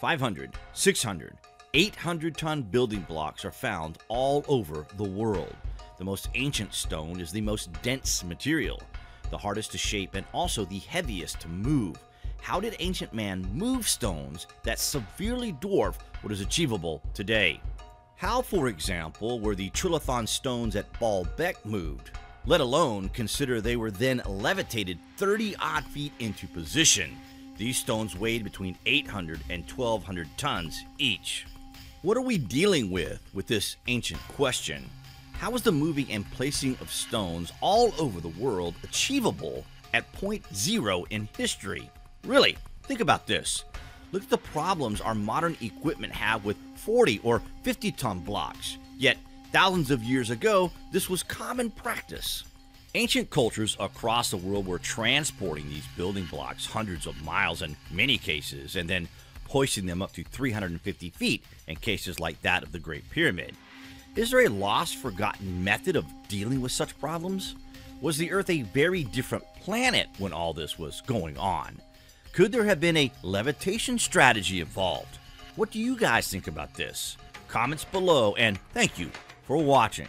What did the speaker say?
500, 600, 800 ton building blocks are found all over the world. The most ancient stone is the most dense material, the hardest to shape, and also the heaviest to move. How did ancient man move stones that severely dwarf what is achievable today? How, for example, were the trilithon stones at Baalbek moved? Let alone consider they were then levitated 30 odd feet into position. These stones weighed between 800 and 1200 tons each. What are we dealing with with this ancient question? How is the moving and placing of stones all over the world achievable at point zero in history? Really, think about this. Look at the problems our modern equipment have with 40 or 50 ton blocks. Yet, thousands of years ago, this was common practice. Ancient cultures across the world were transporting these building blocks hundreds of miles in many cases and then hoisting them up to 350 feet in cases like that of the Great Pyramid. Is there a lost, forgotten method of dealing with such problems? Was the Earth a very different planet when all this was going on? Could there have been a levitation strategy involved? What do you guys think about this? Comments below, and thank you for watching.